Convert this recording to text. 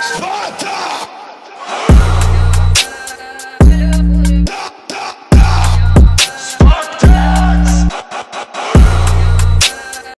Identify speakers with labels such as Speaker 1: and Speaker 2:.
Speaker 1: Spot!